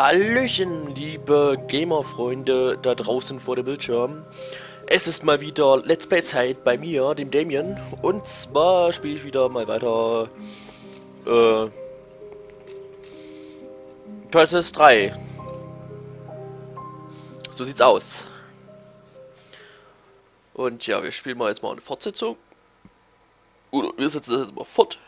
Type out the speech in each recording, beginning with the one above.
Hallöchen, liebe Gamer-Freunde da draußen vor dem Bildschirm. Es ist mal wieder Let's Play-Zeit bei mir, dem Damien. Und zwar spiele ich wieder mal weiter... Äh... Crisis 3. So sieht's aus. Und ja, wir spielen mal jetzt mal eine Fortsetzung. Oder wir setzen das jetzt mal fort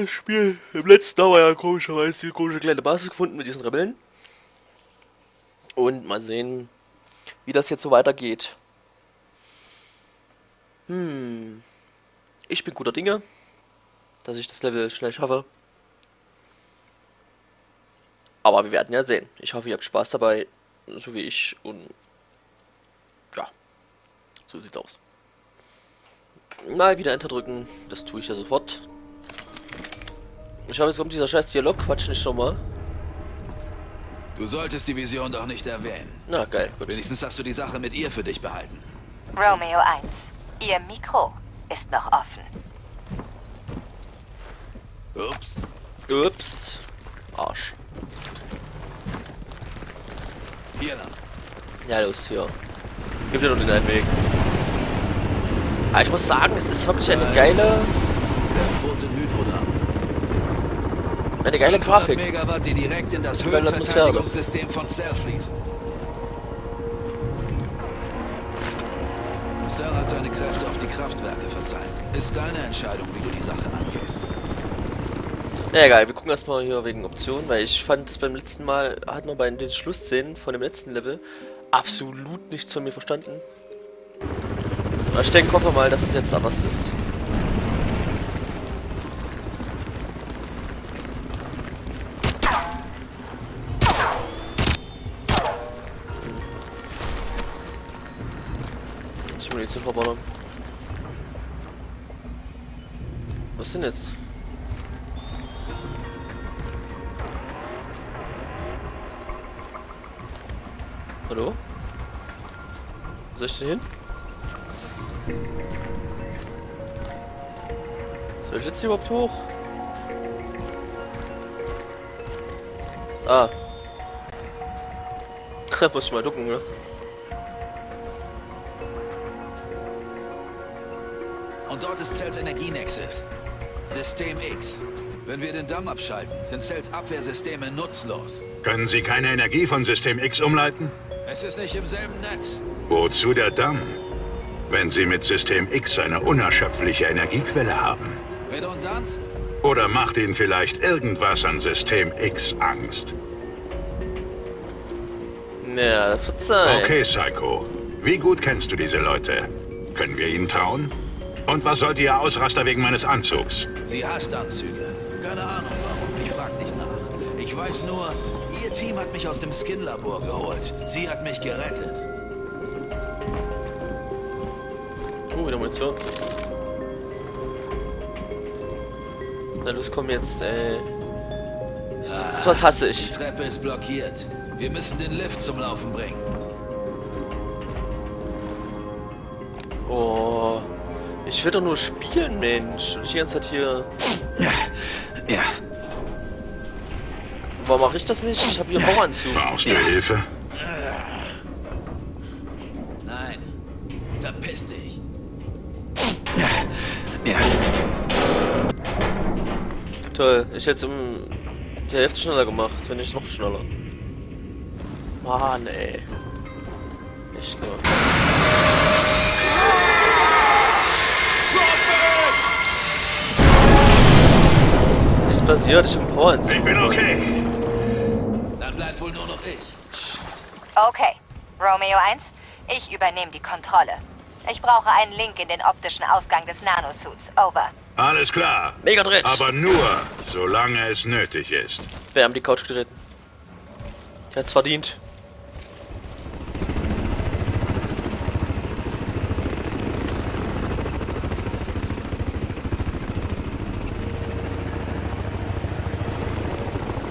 das Spiel. Im letzten Dauer ja komischerweise die komische kleine Basis gefunden mit diesen Rebellen. Und mal sehen, wie das jetzt so weitergeht. Hm. Ich bin guter Dinge, dass ich das Level schnell schaffe. Aber wir werden ja sehen. Ich hoffe, ihr habt Spaß dabei, so wie ich. Und ja, so sieht's aus. Mal wieder Enter drücken. Das tue ich ja sofort. Ich hoffe, jetzt kommt dieser scheiß Dialog. Quatsch nicht schon mal. Du solltest die Vision doch nicht erwähnen. Na, geil. Gut. Wenigstens hast du die Sache mit ihr für dich behalten. Romeo 1, Ihr Mikro ist noch offen. Ups. Ups. Arsch. Hier lang. Ja, los, hier. Gib dir doch den einen Weg. Aber ich muss sagen, es ist wirklich eine geile... Der Proton Hydrodam. Eine geile Grafik. Megawatt, die direkt in das. Höhenverteidigungssystem von Cell fließen. Cell hat seine Kräfte auf die Kraftwerke verteilt. Ist deine Entscheidung, wie du die Sache angehst. Ja, egal, wir gucken erstmal hier wegen Optionen, weil ich fand es beim letzten Mal, hat man bei den Schlussszenen von dem letzten Level absolut nichts von mir verstanden. Aber ich denke, hoffe mal, dass es jetzt anders ist. Munition verballern. Was denn jetzt? Hallo? Soll ich denn hin? Soll ich jetzt hier überhaupt hoch? Ah. Muss ich mal ducken, ne? Und dort ist Cells Energienexus. System X. Wenn wir den Damm abschalten, sind Cells Abwehrsysteme nutzlos. Können Sie keine Energie von System X umleiten? Es ist nicht im selben Netz. Wozu der Damm? Wenn Sie mit System X eine unerschöpfliche Energiequelle haben. Redundanz? Oder macht Ihnen vielleicht irgendwas an System X Angst? Ja, das wird sein. Okay, Psycho. Wie gut kennst du diese Leute? Können wir ihnen trauen? Und was sollte Ihr Ausraster wegen meines Anzugs? Sie hasst Anzüge. Keine Ahnung warum. Ich frag nicht nach. Ich weiß nur, ihr Team hat mich aus dem Skin-Labor geholt. Sie hat mich gerettet. Oh, wieder Munition. Na los, komm jetzt, ey. Das, was hasse Die ich. Treppe ist blockiert. Wir müssen den Lift zum Laufen bringen. Oh. Ich will doch nur spielen, Mensch. Und ich die ganze Zeit hier. Ja. Warum mache ich das nicht? Ich habe hier einen Bauanzug. Brauchst du Hilfe? Nein. Verpiss dich. Toll. Ich hätte es um die Hälfte schneller gemacht, wenn nicht noch schneller. Mann, ey. Echt nur. Passiert, ich einen Bauanzug. Ich bin okay. Dann bleibt wohl nur noch ich. Okay, Romeo 1, ich übernehme die Kontrolle. Ich brauche einen Link in den optischen Ausgang des Nanosuits. Over. Alles klar. Mega Dritt. Aber nur, solange es nötig ist. Wir haben die Couch getreten. Ich hätte es verdient. Alles scannen. Alle mal Ehre! Laut Geheimdienst? Ah, scheiß drauf! Wir sind absolut sicher, dass der Blechmann in diesem Quadranten ist. Ihr wisst, was er vorhat. Der Damm wird sein Primärziel sein. Wir sind im Radarschatten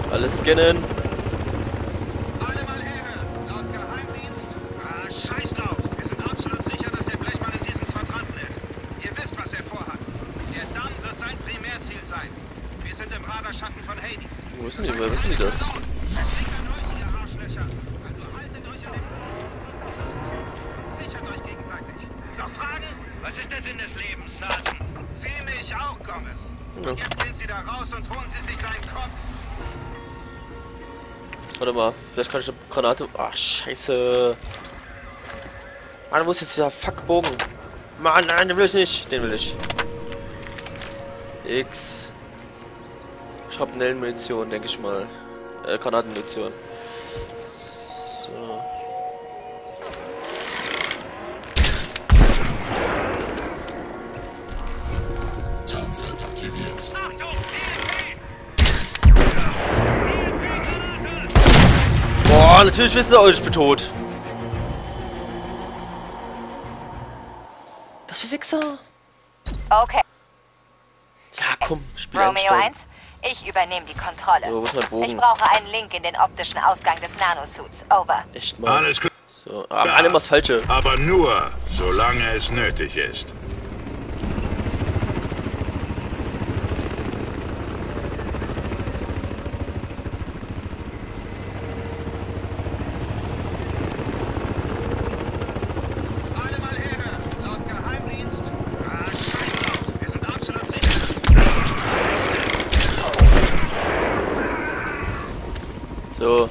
von Hades. Wo ist denn die? Wer ist machen die das? Sichert euch gegenseitig. Noch Fragen? Was ist der Sinn des Lebens, Sergeant? Sie mich auch, Gomez. Ja. Jetzt gehen Sie da raus und holen Sie sich seinen Kopf. Warte mal, vielleicht kann ich eine Granate... Ach, scheiße. Mann, wo ist jetzt dieser Fuckbogen? Mann, nein, den will ich nicht. Den will ich. X. Schrapnellenmunition, denke ich mal. Äh, Granatenmunition. Boah, natürlich wissen sie auch, ich bin tot. Was für Wichser? Okay, Ja, komm, spiel Romeo einsteigen. 1, ich übernehme die Kontrolle. So, wo ist mein Ich brauche einen Link in den optischen Ausgang des Nanosuits. Over. Echt mal. Alles klar. So, ah, alle was Falsche. Aber nur, solange es nötig ist. alle mal her. Laut Geheimdienst. Ah, scheiß drauf. Wir sind absolut sicher. So.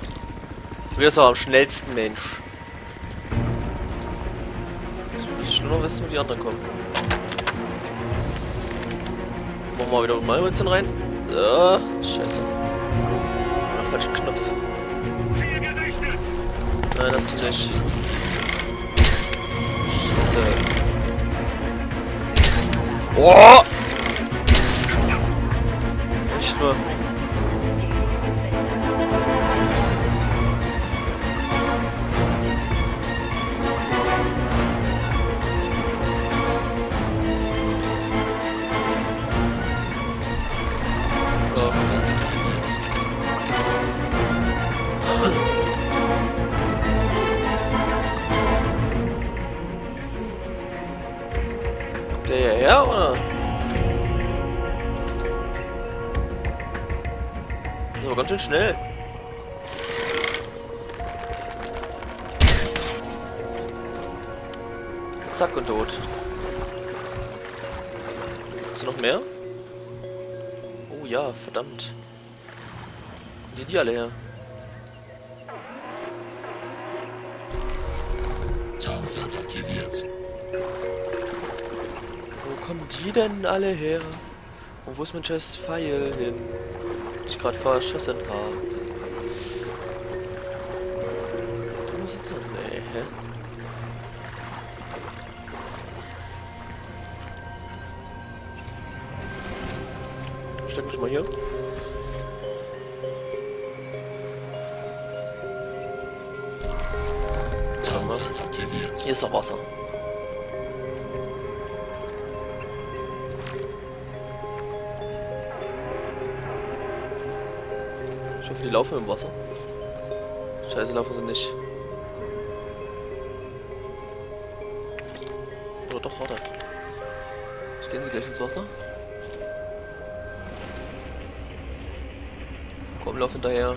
Du bist auch am schnellsten Mensch. Ich nur noch wissen, wie die anderen kommen. Machen wir wieder mal Munition rein. So, scheiße. Ah, falscher Knopf. Nein, das du nicht. Scheiße. Oh! Nicht nur. Aber ganz schön schnell. Zack und tot. Ist noch mehr? Oh ja, verdammt. Die die alle her? Wo kommen die denn alle her? Und wo ist mein scheiß Pfeil hin? Ich gerade verschossen habe. Dumme Sitze? Nee, hä? Steck mich mal hier. Warte mal. Hier ist doch Wasser. Die laufen im Wasser. Scheiße, laufen sie nicht. Oder doch, warte. Ich gehen sie gleich ins Wasser. Komm, lauf hinterher.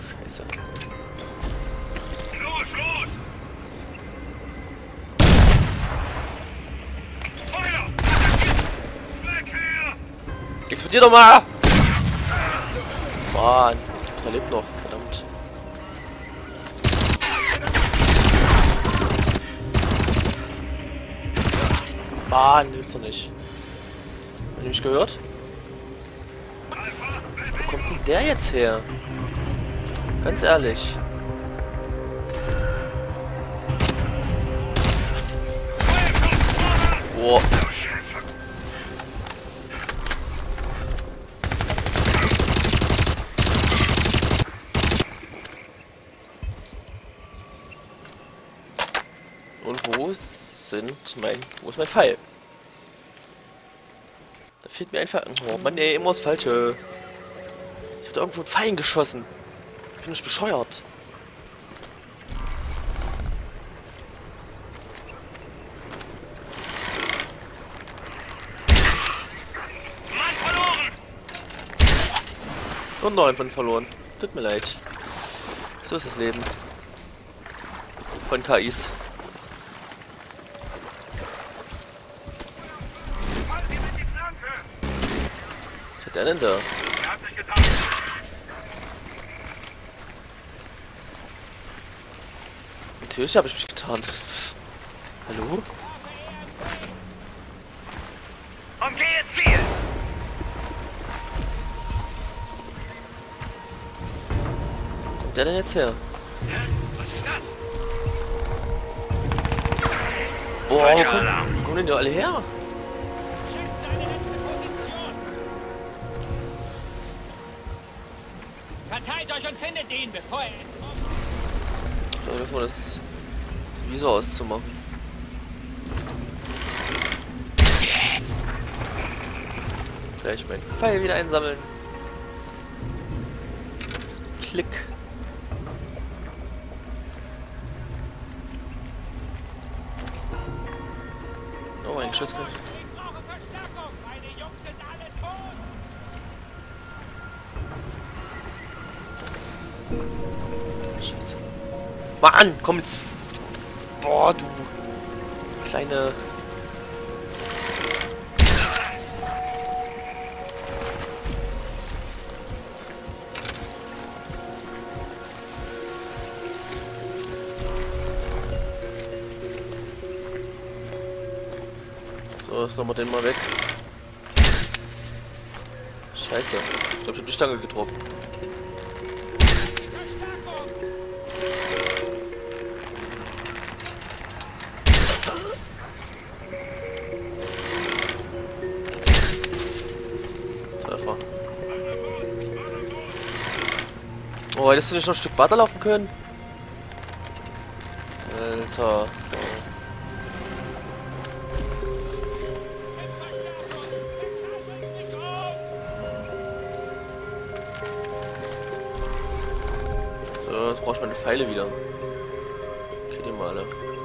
Scheiße. Los, los! Feuer! Weg hier! Explodier doch mal! Mann, der lebt noch, verdammt. Mann, hilft's doch nicht. Habt ihr mich gehört? Wo kommt denn der jetzt her? Ganz ehrlich. Boah. sind mein... Wo ist mein Pfeil? Da fehlt mir einfach... Oh Mann, ey, immer das Falsche. Ich hab da irgendwo einen Pfeil geschossen. Ich bin nicht bescheuert. Und 9 von verloren. Tut mir leid. So ist das Leben. Von KIs. Der denn da? Natürlich habe ich mich getan. Hallo? Umgehe Ziel! Kommt der denn jetzt her? Was ist das? Boah, wo kommen, wo kommen denn die alle her? Verteilt euch und findet ihn, bevor er entkommt. Ich versuche mal das Visor auszumachen. Gleich meinen Pfeil wieder einsammeln. Klick. Oh, ein Schutzgriff. Ich brauche Verstärkung. Meine Jungs sind alle tot. Scheiße. Mann, komm jetzt. Boah, du. Kleine. So, jetzt nochmal den mal weg. Scheiße. Ich habe die Stange getroffen. Oh, hättest du nicht noch ein Stück weiterlaufen können? Alter. So, jetzt brauche ich meine Pfeile wieder. Okay, die mal alle.